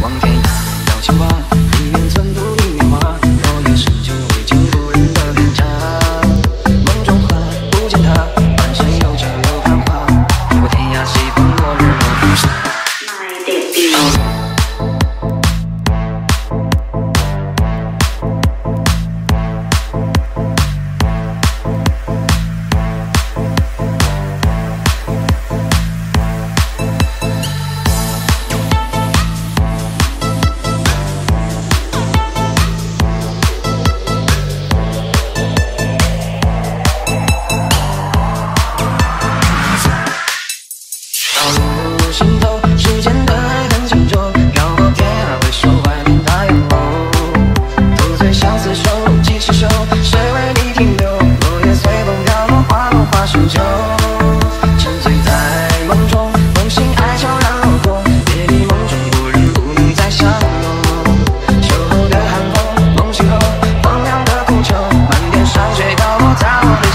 望天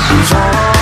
起床。